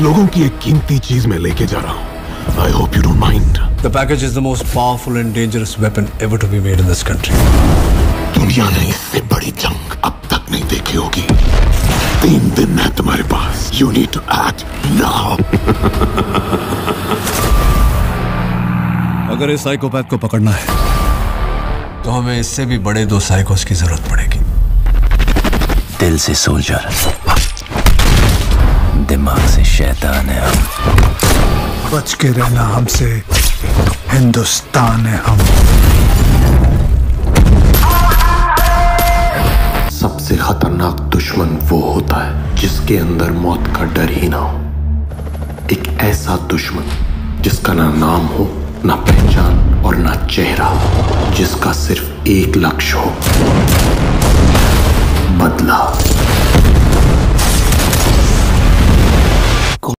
लोगों की एक कीमती चीज़ मैं लेके जा रहा हूँ। I hope you don't mind The package is the most powerful and dangerous weapon ever to be made in this country. दुनिया ने इससे बड़ी जंग अब तक नहीं देखी होगी। तीन दिन है तुम्हारे पास। You need to act now अगर इस साइकोपैथ को पकड़ना है तो हमें इससे भी बड़े दो साइकोस की ज़रूरत पड़ेगी। दिल से सोल्जर। शैतान है हम। बच के रहना हमसे हिंदुस्तान है हम। सबसे खतरनाक दुश्मन वो होता है जिसके अंदर मौत का डर ही ना हो। एक ऐसा दुश्मन जिसका ना नाम हो ना पहचान और ना चेहरा जिसका सिर्फ़ एक लक्ष्य हो।